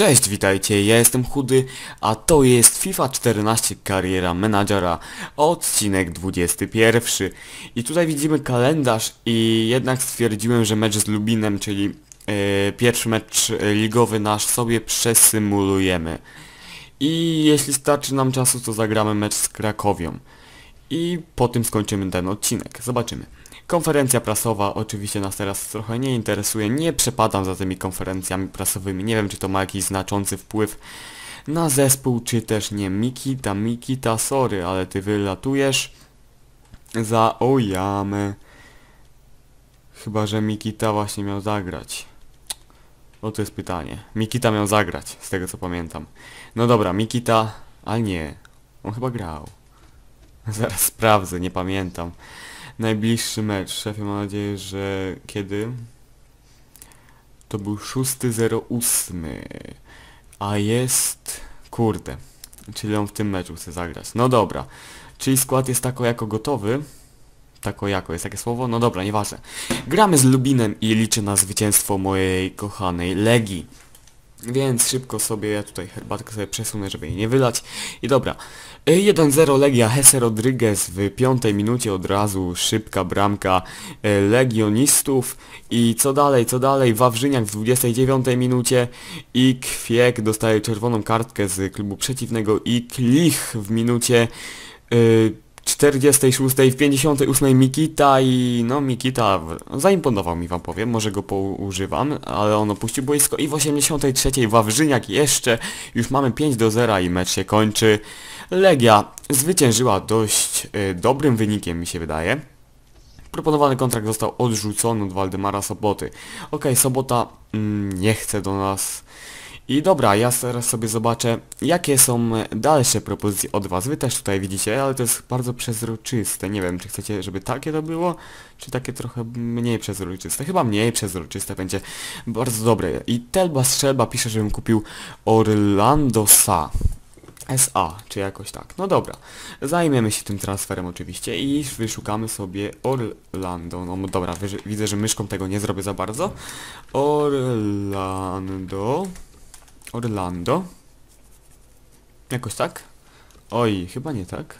Cześć, witajcie, ja jestem Chudy, a to jest FIFA 14 Kariera Menadżera, odcinek 21. I tutaj widzimy kalendarz i jednak stwierdziłem, że mecz z Lubinem, czyli e, pierwszy mecz e, ligowy nasz sobie przesymulujemy. I jeśli starczy nam czasu, to zagramy mecz z Krakowią. I po tym skończymy ten odcinek. Zobaczymy. Konferencja prasowa oczywiście nas teraz trochę nie interesuje. Nie przepadam za tymi konferencjami prasowymi. Nie wiem, czy to ma jakiś znaczący wpływ na zespół, czy też nie. Mikita, Mikita, sorry, ale ty wylatujesz za Ojamę. Chyba, że Mikita właśnie miał zagrać. O, to jest pytanie. Mikita miał zagrać, z tego co pamiętam. No dobra, Mikita... Ale nie. On chyba grał. Zaraz sprawdzę, nie pamiętam. Najbliższy mecz. Szefie, mam nadzieję, że kiedy? To był 6.08. A jest... Kurde. Czyli on w tym meczu chce zagrać. No dobra. Czyli skład jest tako jako gotowy. Tako jako jest takie słowo? No dobra, nieważne. Gramy z Lubinem i liczę na zwycięstwo mojej kochanej Legii. Więc szybko sobie, ja tutaj herbatkę sobie przesunę, żeby jej nie wylać. I dobra, Y, 1-0 Legia Hesse Rodriguez w piątej minucie od razu szybka bramka y, Legionistów. I co dalej, co dalej, Wawrzyniak w 29 minucie i Kwiek dostaje czerwoną kartkę z klubu przeciwnego i Klich w minucie... y, 46 w 58 Mikita i no Mikita zaimponował mi wam powiem, może go poużywam, ale on opuścił boisko i w 83 Wawrzyniak jeszcze, już mamy 5 do 0 i mecz się kończy. Legia zwyciężyła dość y, dobrym wynikiem mi się wydaje. Proponowany kontrakt został odrzucony od Waldemara Soboty. Okej, Sobota mm, nie chce do nas i dobra, ja teraz sobie zobaczę, jakie są dalsze propozycje od Was. Wy też tutaj widzicie, ale to jest bardzo przezroczyste. Nie wiem, czy chcecie, żeby takie to było, czy takie trochę mniej przezroczyste. Chyba mniej przezroczyste będzie bardzo dobre. I Telba Strzelba pisze, żebym kupił Orlando Sa. SA, czy jakoś tak. No dobra, zajmiemy się tym transferem oczywiście i wyszukamy sobie Orlando. No dobra, widzę, że myszką tego nie zrobię za bardzo. Orlando... Orlando. Jakoś tak? Oj, chyba nie tak.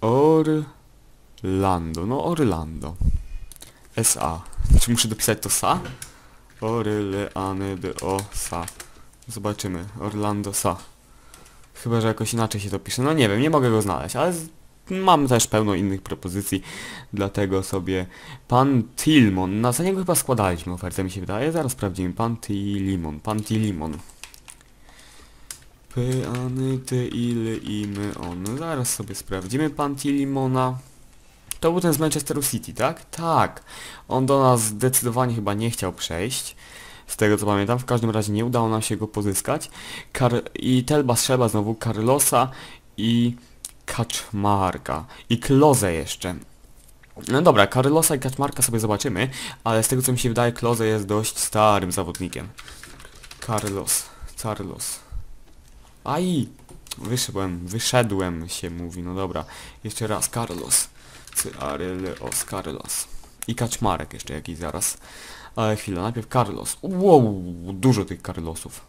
Orlando, no Orlando. SA. Czy muszę dopisać to SA? Orlando SA. Zobaczymy. Orlando SA. Chyba, że jakoś inaczej się to pisze. No nie wiem, nie mogę go znaleźć, ale. Mam też pełno innych propozycji, dlatego sobie pan Tilmon, na niego chyba składaliśmy ofertę mi się wydaje, zaraz sprawdzimy, pan Tilimon, pan Tilimon. P, any, ty, imy, on, zaraz sobie sprawdzimy pan Tilimona. To był ten z Manchesteru City, tak? Tak. On do nas zdecydowanie chyba nie chciał przejść. Z tego co pamiętam, w każdym razie nie udało nam się go pozyskać. Kar I Telba trzeba znowu Carlosa i Kaczmarka. I Kloze jeszcze. No dobra, Carlosa i Kaczmarka sobie zobaczymy, ale z tego co mi się wydaje, Kloze jest dość starym zawodnikiem. Carlos, Carlos. Aj! Wyszedłem, wyszedłem się mówi, no dobra. Jeszcze raz, Carlos. Cyrylos, Carlos. I Kaczmarek jeszcze jakiś zaraz. Ale chwilę, najpierw Carlos. Wow, dużo tych Carlosów.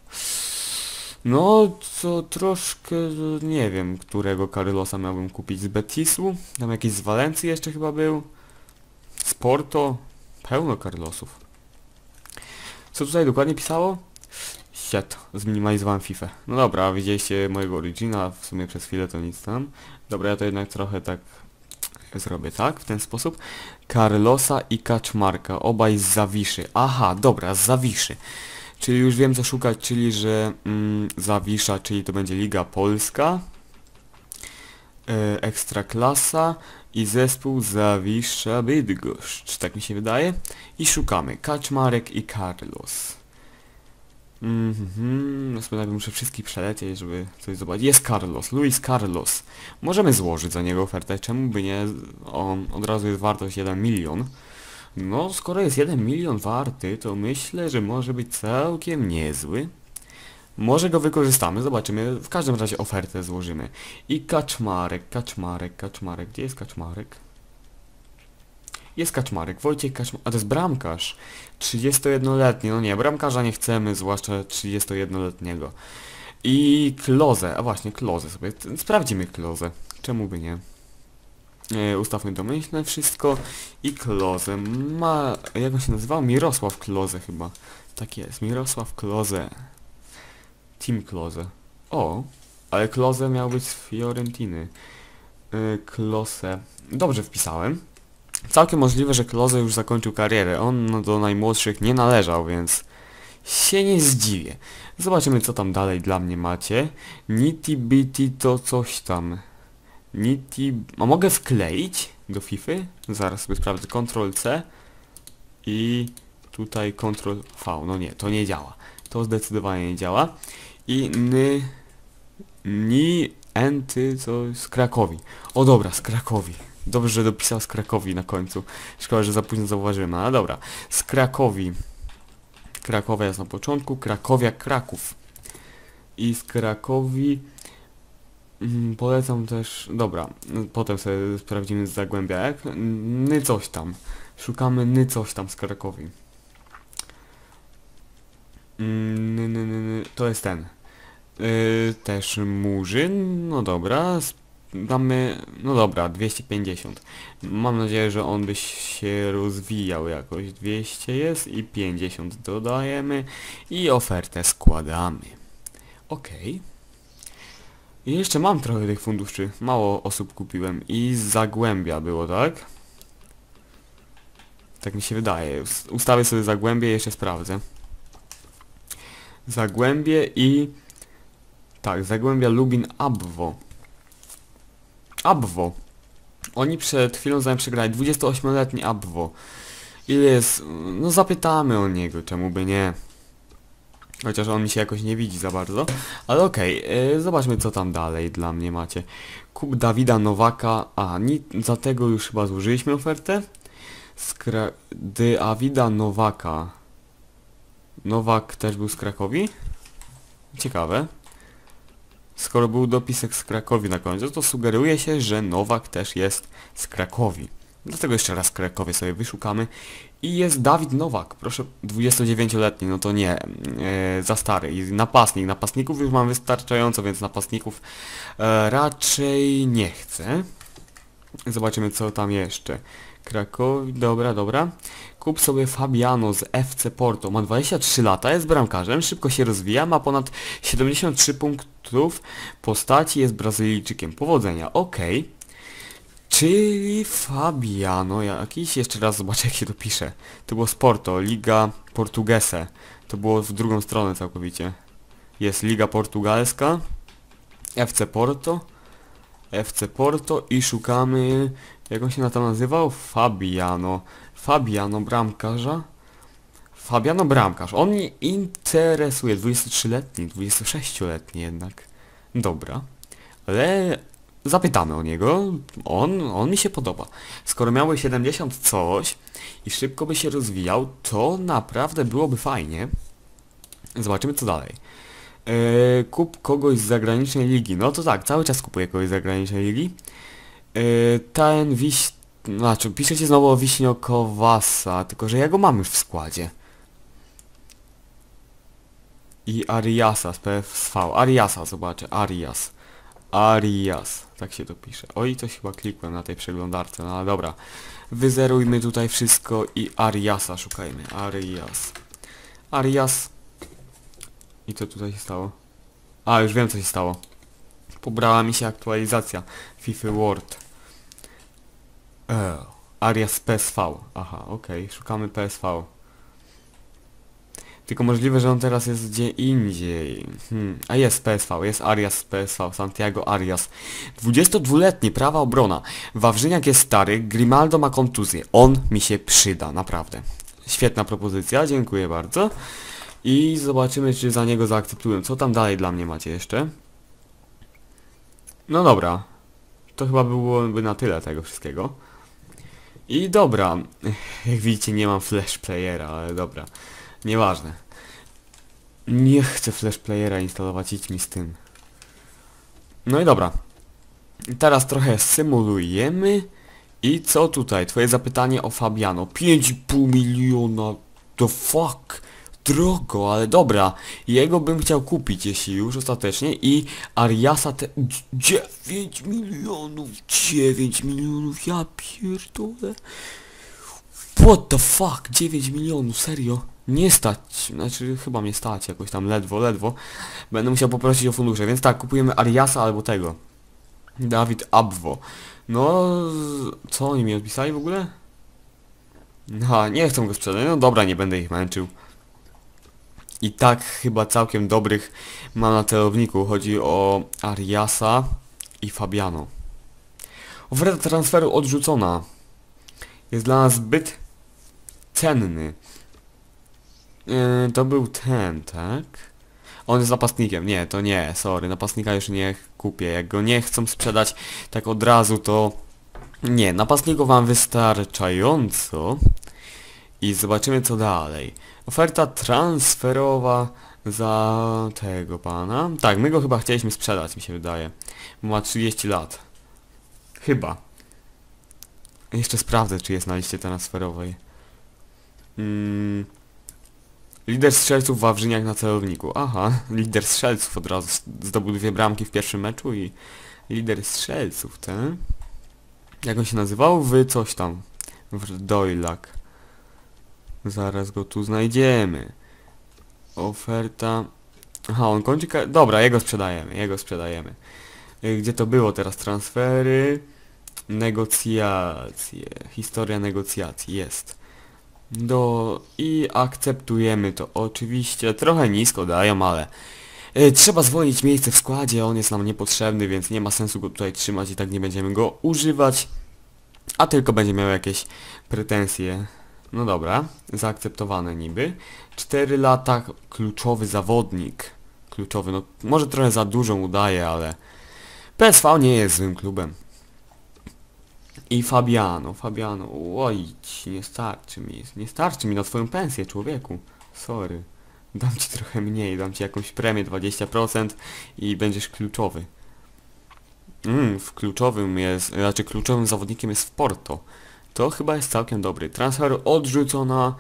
No, co troszkę, nie wiem, którego Carlosa miałbym kupić z Betisu. Tam jakiś z Walencji jeszcze chyba był. Z Porto. Pełno Carlosów. Co tutaj dokładnie pisało? Shit, zminimalizowałem FIFA. No dobra, widzieliście mojego origina, w sumie przez chwilę to nic tam. Dobra, ja to jednak trochę tak zrobię, tak? W ten sposób. Carlosa i Kaczmarka, obaj z Zawiszy. Aha, dobra, z Zawiszy. Czyli już wiem co szukać, czyli że mm, Zawisza, czyli to będzie Liga Polska, e, Ekstraklasa i zespół Zawisza Bydgoszcz, tak mi się wydaje. I szukamy Kaczmarek i Carlos. Mhm, no sobie najpierw muszę wszystkich przelecieć, żeby coś zobaczyć. Jest Carlos, Luis Carlos. Możemy złożyć za niego ofertę, czemu by nie? On od razu jest wartość 1 milion. No, skoro jest 1 milion warty, to myślę, że może być całkiem niezły. Może go wykorzystamy, zobaczymy. W każdym razie ofertę złożymy. I Kaczmarek, Kaczmarek, Kaczmarek. Gdzie jest Kaczmarek? Jest Kaczmarek, Wojciech Kaczmarek, a to jest bramkarz. 31-letni, no nie, bramkarza nie chcemy, zwłaszcza 31-letniego. I Kloze, a właśnie Kloze sobie, sprawdzimy Kloze, czemu by nie. E, ustawmy domyślne wszystko i Kloze ma, jak on się nazywał? Mirosław Kloze chyba. Tak jest, Mirosław Kloze. Team Kloze. O, ale Kloze miał być z Fiorentiny. Yy, Klose. Dobrze wpisałem. Całkiem możliwe, że Kloze już zakończył karierę. On do najmłodszych nie należał, więc się nie zdziwię. Zobaczymy, co tam dalej dla mnie macie. Nitty Bitty to coś tam. Nitty... A mogę wkleić do FIFA? Zaraz sobie sprawdzę. Ctrl C i tutaj Ctrl V. No nie, to nie działa. To zdecydowanie nie działa. I ny... Ni... Enty co z Krakowi. O dobra, z Krakowi. Dobrze, że dopisał z Krakowi na końcu. Szkoda, że za późno zauważyłem, ale dobra. Z Krakowi. Krakowia jest na początku, Krakowia, Kraków. I z Krakowi... Mm, polecam też... Dobra, potem sobie sprawdzimy z Zagłębia. Jak? Ny coś tam. Szukamy ny coś tam z Krakowi. Mm, Ny, ny, ny, ny. To jest ten. Yy, też Murzyn, no dobra, damy, no dobra, 250. Mam nadzieję, że on by się rozwijał jakoś. 200 jest i 50 dodajemy i ofertę składamy. Okej. I jeszcze mam trochę tych funduszy, mało osób kupiłem i z Zagłębia było, tak? Tak mi się wydaje. Us- Ustawię sobie Zagłębie i jeszcze sprawdzę. Zagłębie i... Tak, Zagłębia Lubin Abwo. Abwo. Oni przed chwilą z nami przegrali. 28-letni Abwo. Ile jest... No zapytamy o niego, czemu by nie. Chociaż on mi się jakoś nie widzi za bardzo. Ale okej, yy, zobaczmy co tam dalej dla mnie macie. Kup Dawida Nowaka. A, za tego już chyba złożyliśmy ofertę. Skra... Dawida Nowaka. Nowak też był z Krakowi? Ciekawe. Skoro był dopisek z Krakowi na końcu, to sugeruje się, że Nowak też jest z Krakowi. Dlatego jeszcze raz Krakowie sobie wyszukamy. I jest Dawid Nowak, proszę, 29-letni, no to nie, e, za stary. I napastnik, napastników już mam wystarczająco, więc napastników e, raczej nie chcę. Zobaczymy co tam jeszcze. Krakowi, dobra, dobra. Kup sobie Fabiano z FC Porto. Ma 23 lata, jest bramkarzem, szybko się rozwija, ma ponad 73 punktów postaci, jest Brazylijczykiem. Powodzenia, okej. Czyli Fabiano jakiś, jeszcze raz zobaczę jak się to pisze. To było z Porto, Liga Portugese. To było w drugą stronę całkowicie. Jest Liga Portugalska, FC Porto, FC Porto i szukamy, jak on się na to nazywał? Fabiano. Fabiano bramkarza. Fabiano bramkarz. On mnie interesuje. 23-letni, 26-letni jednak. Dobra. Ale zapytamy o niego. On, on mi się podoba. Skoro miały 70 coś i szybko by się rozwijał, to naprawdę byłoby fajnie. Zobaczymy co dalej. Eee, kup kogoś z zagranicznej ligi. No to tak, cały czas kupuję kogoś z zagranicznej ligi. Eee, ten wiś... Znaczy, piszecie znowu o Wiśniokowasa, tylko że ja go mam już w składzie. I Ariasa z PFSV. Ariasa zobaczę, Arias. Arias, tak się to pisze. Oj, coś chyba klikłem na tej przeglądarce, no ale dobra. Wyzerujmy tutaj wszystko i Ariasa szukajmy. Arias. Arias. I co tutaj się stało? A, już wiem co się stało. Pobrała mi się aktualizacja FIFA World. Eee, Arias PSV. Aha, okej, szukamy PSV. Tylko możliwe, że on teraz jest gdzie indziej. Hmm. A jest PSV, jest Arias z PSV, Santiago Arias. 22-letni, prawa obrona. Wawrzyniak jest stary, Grimaldo ma kontuzję. On mi się przyda, naprawdę. Świetna propozycja, dziękuję bardzo. I zobaczymy, czy za niego zaakceptują. Co tam dalej dla mnie macie jeszcze? No dobra. To chyba byłoby na tyle tego wszystkiego. I dobra. Jak widzicie, nie mam flash playera, ale dobra. Nieważne. Nie chcę flash playera instalować, idź mi z tym. No i dobra. Teraz trochę symulujemy I co tutaj? Twoje zapytanie o Fabiano. 5,5 miliona. The fuck? Drogo, ale dobra. Jego bym chciał kupić, jeśli już ostatecznie. I Ariasa te... 9 milionów. 9 milionów. Ja pierdolę. What the fuck? 9 milionów, serio? Nie stać, znaczy chyba mnie stać jakoś tam ledwo, ledwo. Będę musiał poprosić o fundusze, więc tak, kupujemy Ariasa albo tego. Dawid Abwo. No, co oni mi odpisali w ogóle? No, nie chcą go sprzedać, no dobra, nie będę ich męczył. I tak chyba całkiem dobrych mam na celowniku. Chodzi o Ariasa i Fabiano. Oferta transferu odrzucona. Jest dla nas zbyt cenny. Yy, to był ten, tak? On jest napastnikiem. Nie, to nie, sorry. Napastnika już nie kupię. Jak go nie chcą sprzedać tak od razu, to... Nie, napastników mam wystarczająco. I zobaczymy co dalej. Oferta transferowa za tego pana. Tak, my go chyba chcieliśmy sprzedać, mi się wydaje. Ma 30 lat. Chyba. Jeszcze sprawdzę, czy jest na liście transferowej. Mm. Lider strzelców Wawrzyniak na celowniku. Aha, lider strzelców od razu zdobył dwie bramki w pierwszym meczu i lider strzelców, ten. Jak on się nazywał? Wy coś tam. Wrdojlak. Zaraz go tu znajdziemy. Oferta... Aha, on kończy... Dobra, jego sprzedajemy, jego sprzedajemy. Y, Gdzie to było teraz? Transfery... Negocjacje. Historia negocjacji jest. Do... I akceptujemy to. Oczywiście trochę nisko dają, ale... y, Trzeba zwolnić miejsce w składzie, on jest nam niepotrzebny, więc nie ma sensu go tutaj trzymać i tak nie będziemy go używać. A tylko będzie miał jakieś pretensje. No dobra, zaakceptowane niby. 4 lata, kluczowy zawodnik. Kluczowy, no może trochę za dużo udaje, ale... PSV nie jest złym klubem. I Fabiano, Fabiano, oj, nie starczy mi, nie starczy mi na twoją pensję, człowieku. Sorry. Dam ci trochę mniej, dam ci jakąś premię 20% i będziesz kluczowy. Mm, w kluczowym jest, raczej kluczowym zawodnikiem jest Porto. To chyba jest całkiem dobry. Transfer odrzucona.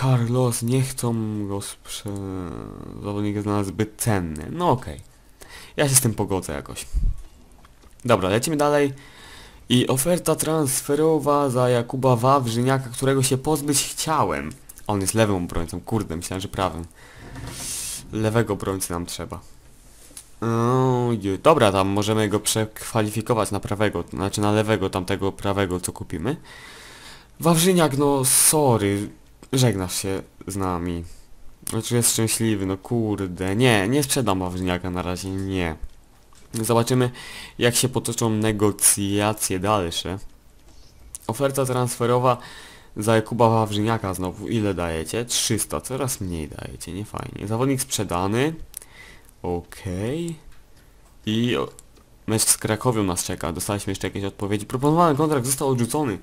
Carlos, nie chcą go sprze... Zawodnik jest dla nas zbyt cenny. No okej. Ja się z tym pogodzę jakoś. Dobra, lecimy dalej. I oferta transferowa za Jakuba Wawrzyniaka, którego się pozbyć chciałem. On jest lewym obrońcą, kurde, myślałem, że prawym. Lewego obrońcy nam trzeba. Dobra, tam możemy go przekwalifikować na prawego, znaczy na lewego tamtego prawego, co kupimy. Wawrzyniak, no sorry, żegnasz się z nami. Znaczy jest szczęśliwy, no kurde, nie, nie sprzedam Wawrzyniaka na razie, nie. Zobaczymy, jak się potoczą negocjacje dalsze. Oferta transferowa za Jakuba Wawrzyniaka znowu, ile dajecie? 300, coraz mniej dajecie, nie fajnie. Zawodnik sprzedany. Okej. I o, mecz z Krakowią nas czeka. Dostaliśmy jeszcze jakieś odpowiedzi. Proponowany kontrakt został odrzucony.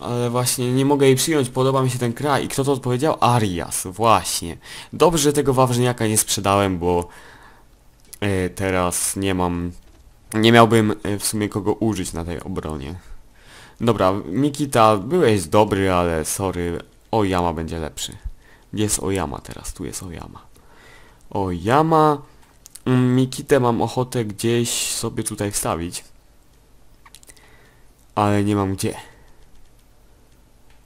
Ale właśnie nie mogę jej przyjąć, podoba mi się ten kraj. I kto to odpowiedział? Arias, właśnie. Dobrze, że tego Wawrzyniaka nie sprzedałem, bo teraz nie mam... Nie miałbym e, w sumie kogo użyć na tej obronie. Dobra, Mikita, byłeś dobry, ale sorry, Oyama będzie lepszy. Jest Oyama teraz? Tu jest Oyama. Oyama... Mm, Mikitę mam ochotę gdzieś sobie tutaj wstawić. Ale nie mam gdzie.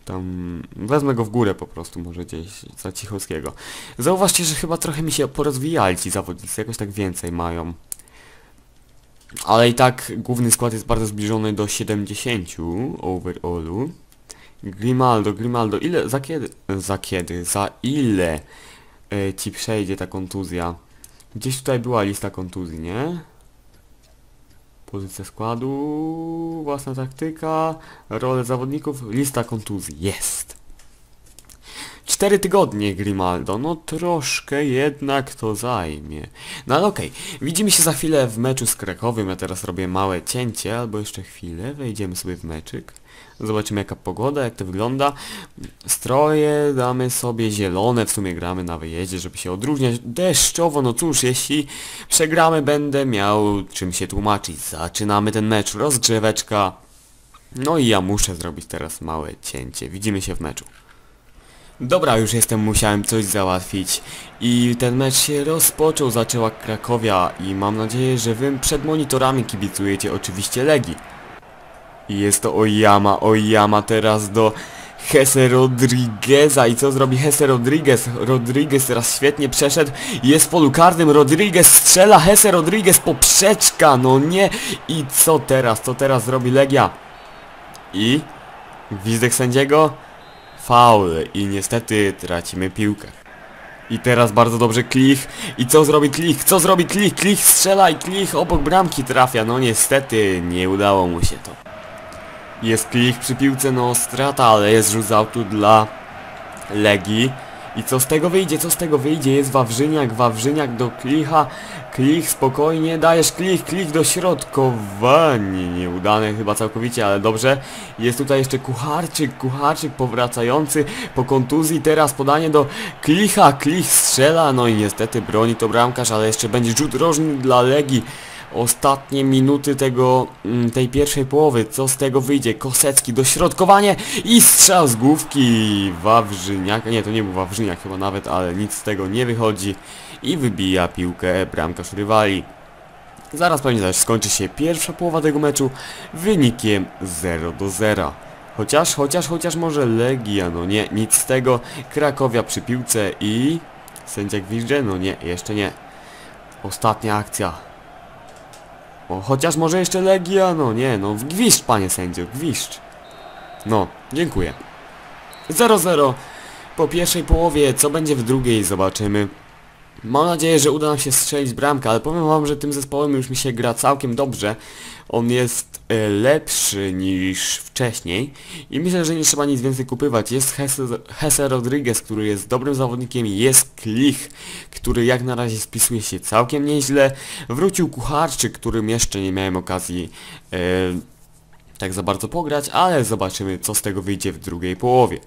Tam... Wezmę go w górę po prostu, może gdzieś za Cichowskiego. Zauważcie, że chyba trochę mi się porozwijali ci zawodnicy, jakoś tak więcej mają. Ale i tak główny skład jest bardzo zbliżony do 70 overallu. Grimaldo, Grimaldo, ile, za kiedy, za kiedy, za ile e, ci przejdzie ta kontuzja? Gdzieś tutaj była lista kontuzji, nie? Pozycja składu, własna taktyka, role zawodników, lista kontuzji, jest! Cztery tygodnie Grimaldo, no troszkę jednak to zajmie. No ale okej, widzimy się za chwilę w meczu z Krakowiem, ja teraz robię małe cięcie, albo jeszcze chwilę, wejdziemy sobie w meczyk. Zobaczymy jaka pogoda, jak to wygląda. Stroje damy sobie zielone, w sumie gramy na wyjeździe, żeby się odróżniać. Deszczowo, no cóż, jeśli przegramy będę miał czym się tłumaczyć. Zaczynamy ten mecz, rozgrzeweczka. No i ja muszę zrobić teraz małe cięcie. Widzimy się w meczu. Dobra, już jestem, musiałem coś załatwić. I ten mecz się rozpoczął, zaczęła Krakowia i mam nadzieję, że wy przed monitorami kibicujecie oczywiście Legii. I jest to Oyama, Oyama teraz do Hesse Rodrigueza i co zrobi Hesse Rodriguez? Rodriguez teraz świetnie przeszedł, jest w polu karnym, Rodriguez strzela, Hesse Rodriguez poprzeczka, no nie! I co teraz, co teraz zrobi Legia? I? Gwizdek sędziego? Faul i niestety tracimy piłkę. I teraz bardzo dobrze Klich. I co zrobi Klich? Co zrobi Klich? Klich strzela i Klich obok bramki trafia. No niestety nie udało mu się to. Jest Klich przy piłce, no strata, ale jest rzut z autu dla Legii. I co z tego wyjdzie? Co z tego wyjdzie? Jest Wawrzyniak, Wawrzyniak do Klicha. Klich spokojnie, dajesz Klich, Klich do środkowania. Nieudane chyba całkowicie, ale dobrze. Jest tutaj jeszcze Kucharczyk, Kucharczyk powracający po kontuzji. Teraz podanie do Klicha, Klich strzela. No i niestety broni to bramkarz, ale jeszcze będzie rzut rożny dla Legii ostatnie minuty tego, mm, tej pierwszej połowy. Co z tego wyjdzie? Kosecki, dośrodkowanie i strzał z główki Wawrzyniaka. Nie, to nie był Wawrzyniak chyba nawet, ale nic z tego nie wychodzi. I wybija piłkę bramkarz rywali. Zaraz pewnie też skończy się pierwsza połowa tego meczu wynikiem 0 do 0. Chociaż, chociaż, chociaż może Legia, no nie, nic z tego. Krakowia przy piłce i... Sędzia gwizdże? No nie, jeszcze nie. Ostatnia akcja. O, chociaż może jeszcze Legia, no nie, no gwiszcz panie sędzio, gwiszcz. No, dziękuję. 0-0 po pierwszej połowie, co będzie w drugiej zobaczymy. Mam nadzieję, że uda nam się strzelić bramkę, ale powiem wam, że tym zespołem już mi się gra całkiem dobrze. On jest e, lepszy niż wcześniej i myślę, że nie trzeba nic więcej kupywać. Jest Hesse, Hesse Rodriguez, który jest dobrym zawodnikiem, jest Klich, który jak na razie spisuje się całkiem nieźle. Wrócił Kucharczyk, którym jeszcze nie miałem okazji e, tak za bardzo pograć, ale zobaczymy co z tego wyjdzie w drugiej połowie.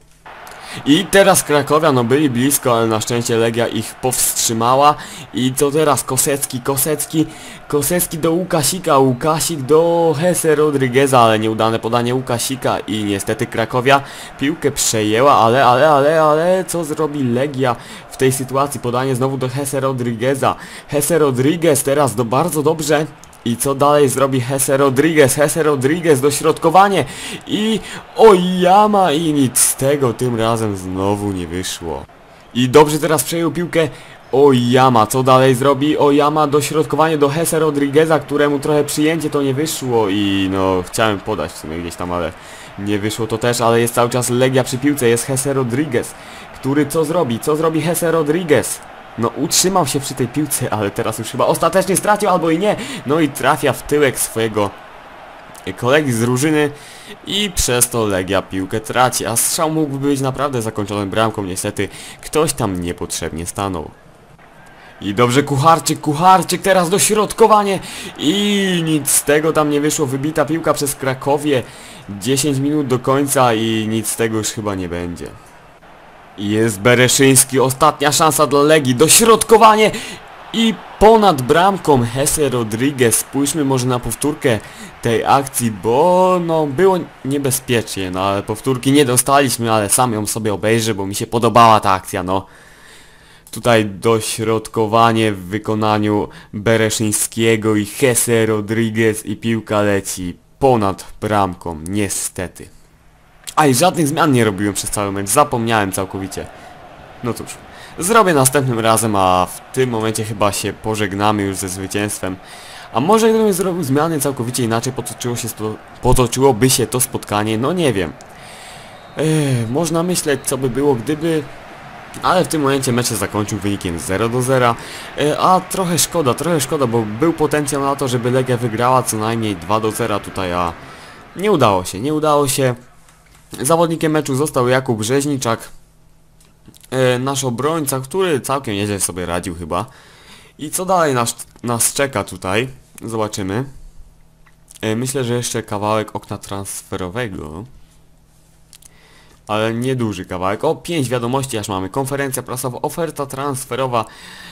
I teraz Krakowia, no byli blisko, ale na szczęście Legia ich powstrzymała. I co teraz? Kosecki, Kosecki, Kosecki do Łukasika, Łukasik do Hesse Rodrigueza, ale nieudane podanie Łukasika i niestety Krakowia piłkę przejęła, ale, ale, ale, ale, co zrobi Legia w tej sytuacji? Podanie znowu do Hesse Rodrigueza. Hesse Rodriguez teraz do bardzo dobrze. I co dalej zrobi Hesse Rodriguez? Hesse Rodriguez dośrodkowanie i Oyama i nic z tego tym razem znowu nie wyszło. I dobrze teraz przejął piłkę Oyama, co dalej zrobi? Oyama dośrodkowanie do Hesse Rodrigueza, któremu trochę przyjęcie to nie wyszło i no chciałem podać w sumie gdzieś tam, ale nie wyszło to też, ale jest cały czas Legia przy piłce, jest Hesse Rodriguez, który co zrobi? Co zrobi Hesse Rodriguez? No utrzymał się przy tej piłce, ale teraz już chyba ostatecznie stracił albo i nie. No i trafia w tyłek swojego kolegi z drużyny i przez to Legia piłkę traci, a strzał mógłby być naprawdę zakończony bramką, niestety ktoś tam niepotrzebnie stanął. I dobrze Kucharczyk, Kucharczyk teraz dośrodkowanie i nic z tego tam nie wyszło, wybita piłka przez Krakowie 10 minut do końca i nic z tego już chyba nie będzie. Jest Bereszyński, ostatnia szansa dla Legii, dośrodkowanie i ponad bramką Hesse Rodriguez. Spójrzmy może na powtórkę tej akcji, bo no było niebezpiecznie, no ale powtórki nie dostaliśmy, ale sam ją sobie obejrzę, bo mi się podobała ta akcja, no. Tutaj dośrodkowanie w wykonaniu Bereszyńskiego i Hesse Rodriguez i piłka leci ponad bramką, niestety. A i żadnych zmian nie robiłem przez cały mecz, zapomniałem całkowicie. No cóż, zrobię następnym razem, a w tym momencie chyba się pożegnamy już ze zwycięstwem. A może gdybym zrobił zmiany całkowicie inaczej, potoczyło się potoczyłoby się to spotkanie, no nie wiem. Ech, można myśleć co by było gdyby... Ale w tym momencie mecz się zakończył wynikiem 0 do 0, a trochę szkoda, trochę szkoda, bo był potencjał na to, żeby Legia wygrała co najmniej 2 do 0 tutaj, a nie udało się, nie udało się. Zawodnikiem meczu został Jakub Rzeźniczak, e, nasz obrońca, który całkiem nieźle sobie radził chyba. I co dalej nas, nas czeka tutaj? Zobaczymy. E, myślę, że jeszcze kawałek okna transferowego. Ale nieduży kawałek. O, pięć wiadomości aż mamy. Konferencja prasowa, oferta transferowa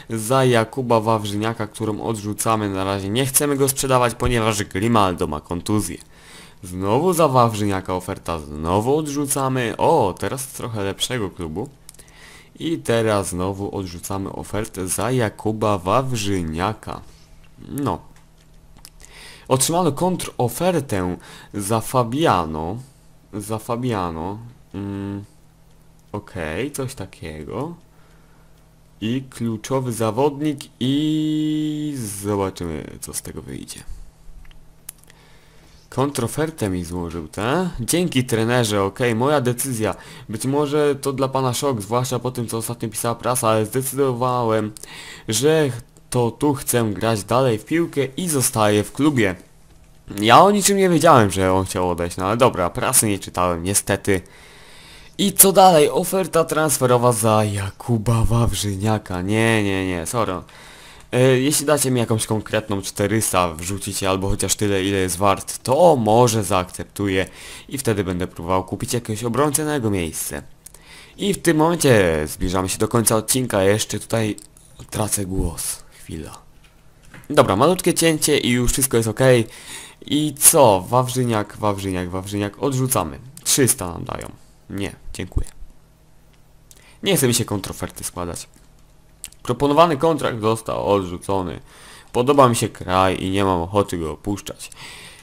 za Jakuba Wawrzyniaka, którą odrzucamy na razie. Nie chcemy go sprzedawać, ponieważ Grimaldo ma kontuzję. Znowu za Wawrzyniaka oferta, znowu odrzucamy. O, teraz trochę lepszego klubu. I teraz znowu odrzucamy ofertę za Jakuba Wawrzyniaka. No. Otrzymano kontrofertę za Fabiano. Za Fabiano. Mm. Okej, coś takiego. I kluczowy zawodnik i zobaczymy co z tego wyjdzie. Kontrofertę mi złożył, tak? Dzięki trenerze, okej, moja decyzja. Być może to dla pana szok, zwłaszcza po tym co ostatnio pisała prasa, ale zdecydowałem, że to tu chcę grać dalej w piłkę i zostaję w klubie. Ja o niczym nie wiedziałem, że on chciał odejść, no ale dobra, prasy nie czytałem, niestety. I co dalej? Oferta transferowa za Jakuba Wawrzyniaka. Nie, nie, nie, sorry. E, jeśli dacie mi jakąś konkretną 400 wrzucicie albo chociaż tyle ile jest wart, to może zaakceptuję i wtedy będę próbował kupić jakiegoś obrońcę na jego miejsce. I w tym momencie zbliżamy się do końca odcinka, jeszcze tutaj tracę głos. Chwila. Dobra, malutkie cięcie i już wszystko jest ok. I co? Wawrzyniak, Wawrzyniak, Wawrzyniak, odrzucamy. 300 nam dają. Nie, dziękuję. Nie chce mi się kontroferty składać. Proponowany kontrakt został odrzucony. Podoba mi się kraj i nie mam ochoty go opuszczać.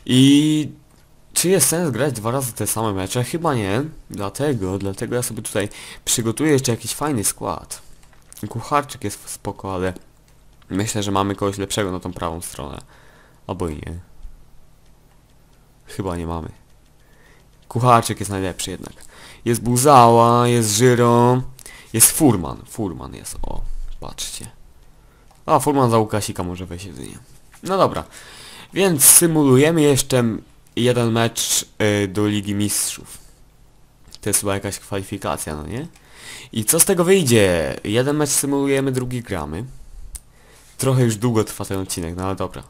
I czy jest sens grać dwa razy te same mecze? Chyba nie. Dlatego, dlatego ja sobie tutaj przygotuję jeszcze jakiś fajny skład. Kucharczyk jest spoko, ale myślę, że mamy kogoś lepszego na tą prawą stronę. Albo i nie. Chyba nie mamy. Kucharczyk jest najlepszy jednak. Jest Buzała, jest Żyro, jest Furman. Furman jest, o, patrzcie. A, Furman za Łukasika może wejść jedynie. No dobra. Więc symulujemy jeszcze jeden mecz y, do Ligi Mistrzów. To jest chyba jakaś kwalifikacja, no nie? I co z tego wyjdzie? Jeden mecz symulujemy, drugi gramy. Trochę już długo trwa ten odcinek, no ale dobra.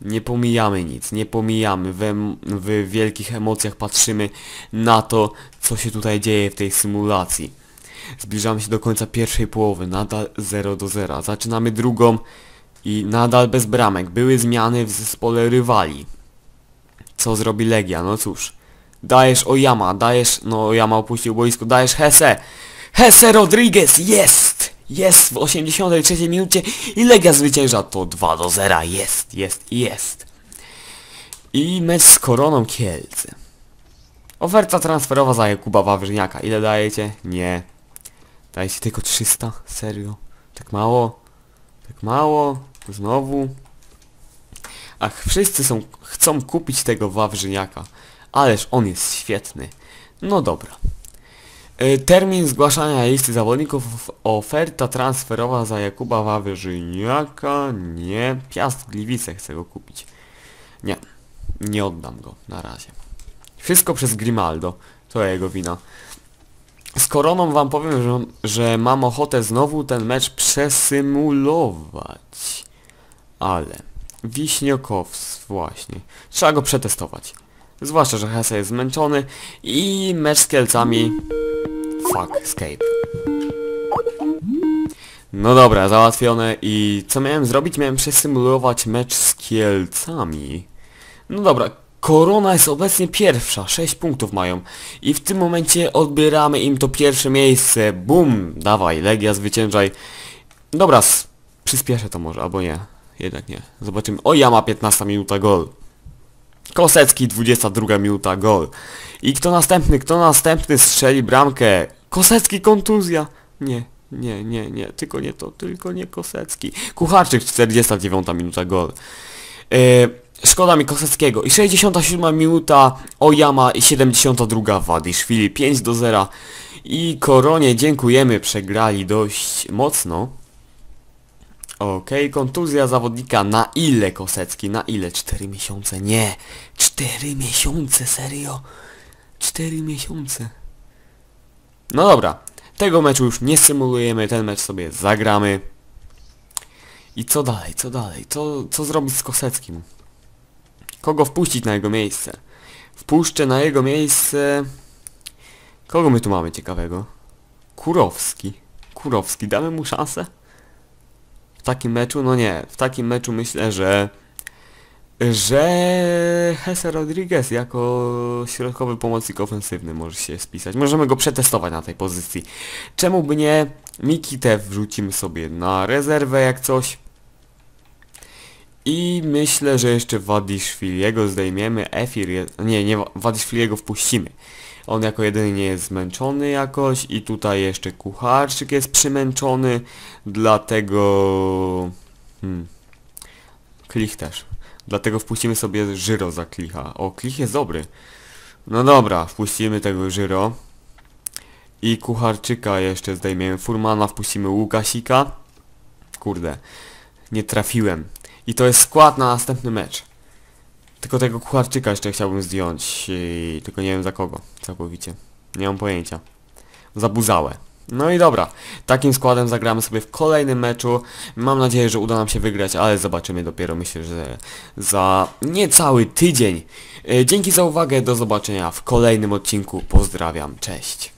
Nie pomijamy nic, nie pomijamy. W, w wielkich emocjach patrzymy na to, co się tutaj dzieje w tej symulacji. Zbliżamy się do końca pierwszej połowy, nadal 0 do 0. Zaczynamy drugą i nadal bez bramek. Były zmiany w zespole rywali. Co zrobi Legia? No cóż. Dajesz Oyama, dajesz... No Oyama opuścił boisko, dajesz Hesse. Hesse Rodriguez, jest! Jest w 83 minucie i Legia zwycięża to 2 do 0. Jest, jest, jest. I mecz z Koroną Kielce. Oferta transferowa za Jakuba Wawrzyniaka. Ile dajecie? Nie. Dajecie tylko 300? Serio? Tak mało? Tak mało? Znowu? Ach, wszyscy są, chcą kupić tego Wawrzyniaka. Ależ on jest świetny. No dobra. Y, Termin zgłaszania listy zawodników, oferta transferowa za Jakuba Wawrzyniaka, nie, Piast Gliwice chcę go kupić. Nie, nie oddam go na razie. Wszystko przez Grimaldo, to jego wina. Z Koroną wam powiem, że, że mam ochotę znowu ten mecz przesymulować. Ale, Wiśniokows, właśnie, trzeba go przetestować. Zwłaszcza, że Hesse jest zmęczony i mecz z Kielcami Fuck, escape. No dobra, załatwione i co miałem zrobić? Miałem przesymulować mecz z Kielcami. No dobra, Korona jest obecnie pierwsza, 6 punktów mają. I w tym momencie odbieramy im to pierwsze miejsce. Bum! Dawaj, Legia zwyciężaj. Dobra, przyspieszę to może, albo nie. Jednak nie. Zobaczymy. O, ja ma 15 minuta gol. Kosecki 22 minuta gol. I kto następny? Kto następny strzeli bramkę? Kosecki kontuzja. Nie, nie, nie, nie, tylko nie to, tylko nie Kosecki. Kucharczyk 49 minuta gol. E, szkoda mi Koseckiego. I 67 minuta Oyama i 72 Wadiszwili 5 do 0. I Koronie dziękujemy, przegrali dość mocno. Okej, kontuzja zawodnika. Na ile Kosecki? Na ile? 4 miesiące? Nie. 4 miesiące, serio? 4 miesiące. No dobra. Tego meczu już nie symulujemy, ten mecz sobie zagramy. I co dalej, co dalej? Co, co zrobić z Koseckim? Kogo wpuścić na jego miejsce? Wpuszczę na jego miejsce... Kogo my tu mamy ciekawego? Kurowski. Kurowski, damy mu szansę? W takim meczu? No nie. W takim meczu myślę, że że Jesse Rodriguez jako środkowy pomocnik ofensywny może się spisać. Możemy go przetestować na tej pozycji. Czemu by nie? Mikitę wrzucimy sobie na rezerwę jak coś. I myślę, że jeszcze Wadiszwiliego zdejmiemy. Efir jest... Nie, nie, Wadiszwiliego wpuścimy. On jako jedyny nie jest zmęczony jakoś i tutaj jeszcze Kucharczyk jest przymęczony, dlatego... Hmm. Klich też. Dlatego wpuścimy sobie Żyro za Klicha. O, Klich jest dobry. No dobra, wpuścimy tego Żyro. I Kucharczyka jeszcze zdejmiemy. Furmana wpuścimy Łukasika. Kurde, nie trafiłem. I to jest skład na następny mecz. Tylko tego Kucharczyka jeszcze chciałbym zdjąć. Tylko nie wiem za kogo. Całkowicie. Nie mam pojęcia. Za Buzałę. No i dobra, takim składem zagramy sobie w kolejnym meczu. Mam nadzieję, że uda nam się wygrać, ale zobaczymy dopiero myślę, że za niecały tydzień. E, Dzięki za uwagę, do zobaczenia w kolejnym odcinku. Pozdrawiam, cześć.